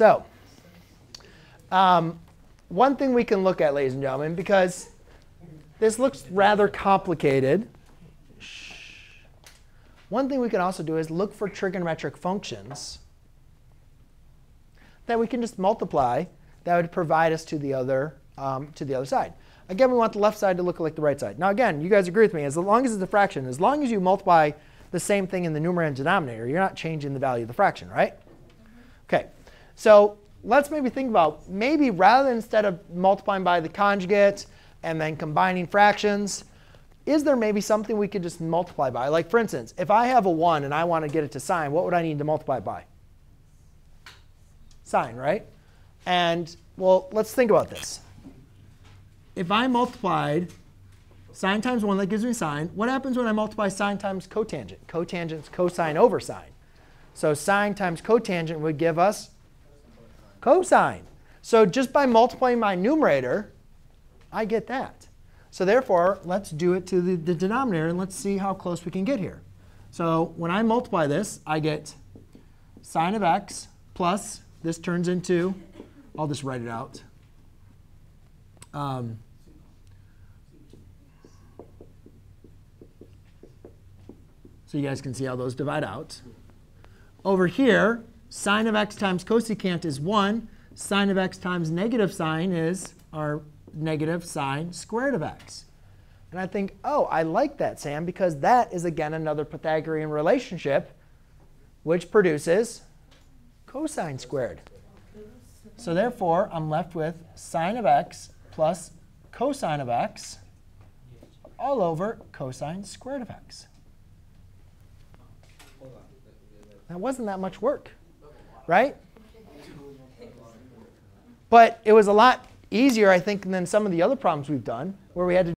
So um, one thing we can look at, ladies and gentlemen, because this looks rather complicated, one thing we can also do is look for trigonometric functions that we can just multiply that would provide us to the other um, to the other side. Again, we want the left side to look like the right side. Now again, you guys agree with me, as long as it's a fraction, as long as you multiply the same thing in the numerator and denominator, you're not changing the value of the fraction, right? OK, so let's maybe think about maybe rather than instead of multiplying by the conjugate and then combining fractions, is there maybe something we could just multiply by? Like for instance, if I have a 1 and I want to get it to sine, what would I need to multiply by? Sine, right? And well, let's think about this. If I multiplied sine times 1, that gives me sine. What happens when I multiply sine times cotangent? Cotangent is cosine over sine. So sine times cotangent would give us cosine. So just by multiplying my numerator, I get that. So therefore, let's do it to the, the denominator, and let's see how close we can get here. So when I multiply this, I get sine of x plus, this turns into, I'll just write it out. Um, so you guys can see how those divide out. Over here, sine of x times cosecant is 1. Sine of x times negative sine is our negative sine squared of x. And I think, oh, I like that, Sam, because that is, again, another Pythagorean relationship, which produces cosine squared. So therefore, I'm left with sine of x plus cosine of x all over cosine squared of x. That wasn't that much work, right? But it was a lot easier, I think, than some of the other problems we've done, where we had to